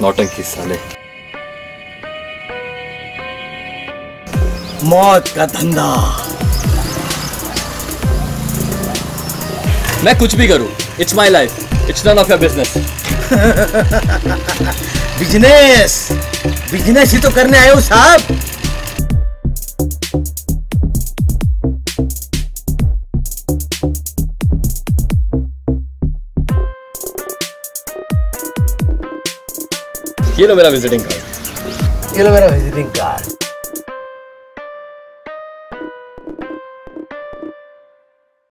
नौटंकी साले मौत का धंधा। मैं कुछ भी करूँ it's my life it's none of your business business business ही तो करने आए हो साहब। ये लो मेरा विजिटिंग कार्ड ये लो मेरा विजिटिंग कार्ड